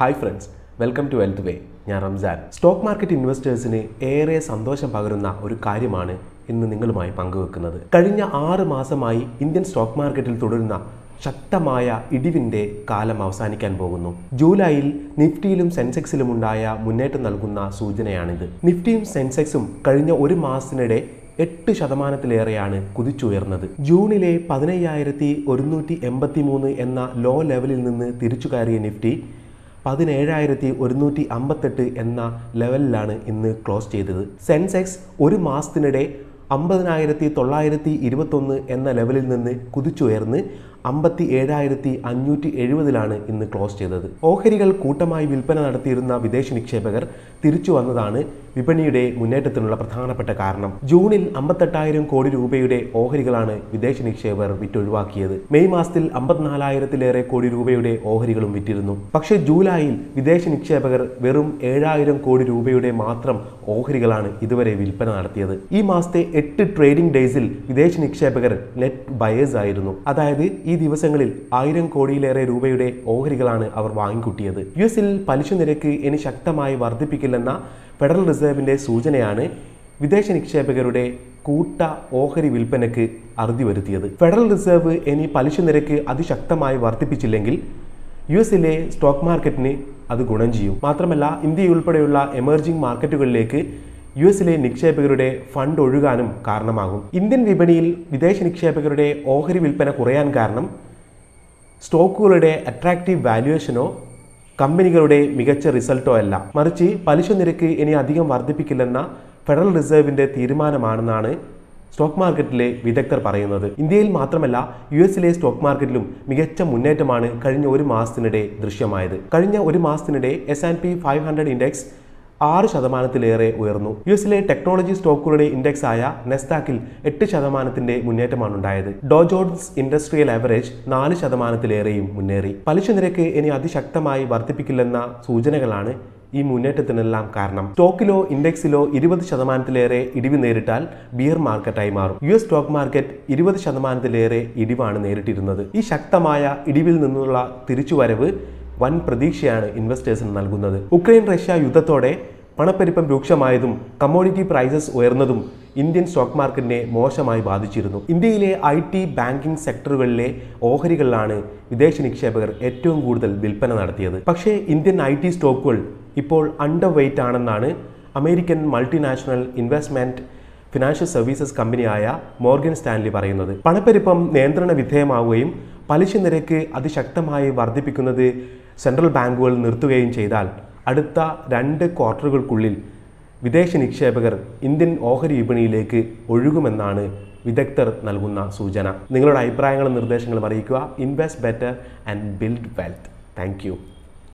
Hi friends welcome to wealth way. ഞാൻ Ramzan. Stock market ഇൻവെസ്റ്റേഴ്സിന് ഏറെ സന്തോഷം പകരുന്ന ഒരു കാര്യമാണ് ഇന്ന് നിങ്ങളുമായി പങ്കുവെക്കുന്നത്. കഴിഞ്ഞ ആറ് മാസമായി ഇന്ത്യൻ സ്റ്റോക്ക് മാർക്കറ്റിൽ തുടരുന്ന ശക്തമായ ഇടിവിന്റെ കാലം അവസാനിക്കാൻ പോകുന്നു. ജൂലൈയിൽ നിഫ്റ്റിയിലും സെൻസെക്സിലും ഉണ്ടായ മുന്നേറ്റം നൽകുന്ന സൂചനയാണിത്. നിഫ്റ്റിയും സെൻസെക്സും കഴിഞ്ഞ ഒരു മാസത്തിനിടെ എട്ട് ശതമാനത്തിലേറെയാണ് കുതിച്ചുയർന്നത്. ജൂണിലെ പതിനയ്യായിരത്തി ഒരുന്നൂറ്റി എൺപത്തി മൂന്ന് എന്ന ലോ ലെവലിൽ നിന്ന് തിരിച്ചു കയറിയ നിഫ്റ്റി പതിനേഴായിരത്തി ഒരുന്നൂറ്റി അമ്പത്തെട്ട് എന്ന ലെവലിലാണ് ഇന്ന് ക്ലോസ് ചെയ്തത്. സെൻസെക്സ് ഒരു മാസത്തിനിടെ അമ്പതിനായിരത്തി തൊള്ളായിരത്തി ഇരുപത്തൊന്ന് എന്ന ലെവലിൽ നിന്ന് കുതിച്ചുയർന്ന് അമ്പത്തി ഏഴായിരത്തി അഞ്ഞൂറ്റി എഴുപതിലാണ് ഇന്ന് ക്ലോസ് ചെയ്തത്. ഓഹരികൾ കൂട്ടമായി വിൽപ്പന നടത്തിയിരുന്ന വിദേശ നിക്ഷേപകർ തിരിച്ചു വന്നതാണ് വിപണിയുടെ മുന്നേറ്റത്തിനുള്ള പ്രധാനപ്പെട്ട കാരണം. ജൂണിൽ അമ്പത്തെട്ടായിരം കോടി രൂപയുടെ ഓഹരികളാണ് വിദേശ നിക്ഷേപകർ വിറ്റൊഴിവാക്കിയത്. മെയ് മാസത്തിൽ അമ്പത്തിനാലായിരത്തിലേറെ കോടി രൂപയുടെ ഓഹരികളും വിറ്റിരുന്നു. പക്ഷേ ജൂലൈയിൽ വിദേശ നിക്ഷേപകർ വെറും ഏഴായിരം കോടി രൂപയുടെ മാത്രം ഓഹരികളാണ് ഇതുവരെ വിൽപ്പന നടത്തിയത്. ഈ മാസത്തെ എട്ട് ട്രേഡിംഗ് ഡേയ്സിൽ വിദേശ നിക്ഷേപകർ നെറ്റ് ബയേഴ്സ് ആയിരുന്നു. അതായത് ഈ ദിവസങ്ങളിൽ ആയിരം കോടിയിലേറെ രൂപയുടെ ഓഹരികളാണ് അവർ വാങ്ങിക്കൂട്ടിയത്. യു എസിൽ പലിശ നിരക്ക് ഇനി ശക്തമായി വർദ്ധിപ്പിക്കില്ലെന്ന ഫെഡറൽ റിസർവിന്റെ സൂചനയാണ് വിദേശ നിക്ഷേപകരുടെ കൂട്ട ഓഹരി വിൽപ്പനയ്ക്ക് അറുതി വരുത്തിയത്. ഫെഡറൽ റിസർവ് ഇനി പലിശ നിരക്ക് അതിശക്തമായി വർദ്ധിപ്പിച്ചില്ലെങ്കിൽ യു എസിലെ സ്റ്റോക്ക് മാർക്കറ്റിന് അത് ഗുണം ചെയ്യും. മാത്രമല്ല ഇന്ത്യ ഉൾപ്പെടെയുള്ള എമർജിംഗ് മാർക്കറ്റുകളിലേക്ക് യു എസിലെ നിക്ഷേപകരുടെ ഫണ്ട് ഒഴുകാനും കാരണമാകും. ഇന്ത്യൻ വിപണിയിൽ വിദേശ നിക്ഷേപകരുടെ ഓഹരി വിൽപ്പന കുറയാൻ കാരണം സ്റ്റോക്കുകളുടെ അട്രാക്റ്റീവ് വാല്യുവേഷനോ കമ്പനികളുടെ മികച്ച റിസൾട്ടോ അല്ല. മറിച്ച് പലിശ നിരക്ക് ഇനി അധികം വർദ്ധിപ്പിക്കില്ലെന്ന ഫെഡറൽ റിസർവിന്റെ തീരുമാനമാണെന്നാണ് സ്റ്റോക്ക് മാർക്കറ്റിലെ വിദഗ്ധർ പറയുന്നത്. ഇന്ത്യയിൽ മാത്രമല്ല യു എസിലെ സ്റ്റോക്ക് മാർക്കറ്റിലും മികച്ച മുന്നേറ്റമാണ് കഴിഞ്ഞ ഒരു മാസത്തിനിടെ ദൃശ്യമായത്. കഴിഞ്ഞ ഒരു മാസത്തിനിടെ S and P five hundred index ആറ് ശതമാനത്തിലേറെ ഉയർന്നു. യു എസിലെ ടെക്നോളജി സ്റ്റോക്കുകളുടെ ഇൻഡെക്സ് ആയ നെസ്താക്കിൽ എട്ട് ശതമാനത്തിന്റെ മുന്നേറ്റമാണ് ഉണ്ടായത് ഡോ ഇൻഡസ്ട്രിയൽ ആവറേജ് നാല് ശതമാനത്തിലേറെയും മുന്നേറി. പലിശ നിരക്ക് ഇനി അതിശക്തമായി വർദ്ധിപ്പിക്കില്ലെന്ന സൂചനകളാണ് ഈ മുന്നേറ്റത്തിനെല്ലാം കാരണം. സ്റ്റോക്കിലോ ഇൻഡെക്സിലോ ഇരുപത് ശതമാനത്തിലേറെ ഇടിവ് നേരിട്ടാൽ ബിയർ മാർക്കറ്റായി മാറും. യു എസ് സ്റ്റോക്ക് മാർക്കറ്റ് ഇരുപത് ശതമാനത്തിലേറെ ഇടിവാണ് നേരിട്ടിരുന്നത്. ഈ ശക്തമായ ഇടിവിൽ നിന്നുള്ള തിരിച്ചുവരവ് വൻ പ്രതീക്ഷയാണ് ഇൻവെസ്റ്റേഴ്സിന് നൽകുന്നത്. ഉക്രൈൻ റഷ്യ യുദ്ധത്തോടെ പണപ്പെരുപ്പം രൂക്ഷമായതും കമ്മോഡിറ്റി പ്രൈസസ് ഉയർന്നതും ഇന്ത്യൻ സ്റ്റോക്ക് മാർക്കറ്റിനെ മോശമായി ബാധിച്ചിരുന്നു. ഇന്ത്യയിലെ ഐ ടി ബാങ്കിംഗ് സെക്ടറുകളിലെ ഓഹരികളിലാണ് വിദേശ നിക്ഷേപകർ ഏറ്റവും കൂടുതൽ വിൽപ്പന നടത്തിയത്. പക്ഷേ ഇന്ത്യൻ ഐ ടി സ്റ്റോക്കുകൾ ഇപ്പോൾ അണ്ടർ വെയ്റ്റ് ആണെന്നാണ് American multinational investment financial services കമ്പനിയായ മോർഗൻ സ്റ്റാൻലി പറയുന്നത്. പണപ്പെരുപ്പം നിയന്ത്രണ വിധേയമാവുകയും പലിശ നിരക്ക് അതിശക്തമായി വർദ്ധിപ്പിക്കുന്നത് സെൻട്രൽ ബാങ്കുകൾ നിർത്തുകയും ചെയ്താൽ അടുത്ത രണ്ട് ക്വാർട്ടറുകൾക്കുള്ളിൽ വിദേശ നിക്ഷേപകർ ഇന്ത്യൻ ഓഹരി വിപണിയിലേക്ക് ഒഴുകുമെന്നാണ് വിദഗ്ധർ നൽകുന്ന സൂചന. നിങ്ങളുടെ അഭിപ്രായങ്ങളും നിർദ്ദേശങ്ങളും അറിയിക്കുക. Invest better and build wealth thank